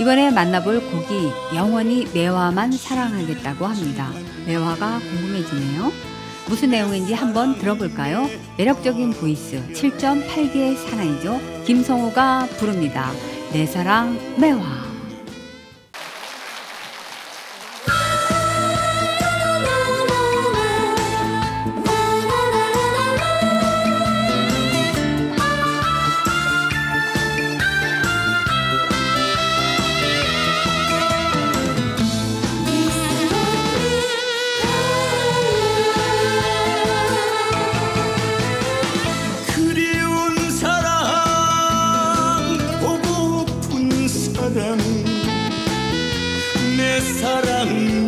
이번에 만나볼 곡이 영원히 매화만 사랑하겠다고 합니다. 매화가 궁금해지네요. 무슨 내용인지 한번 들어볼까요? 매력적인 보이스 7.8개의 사나이죠. 김성우가 부릅니다. 내 사랑 매화. saranno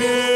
me.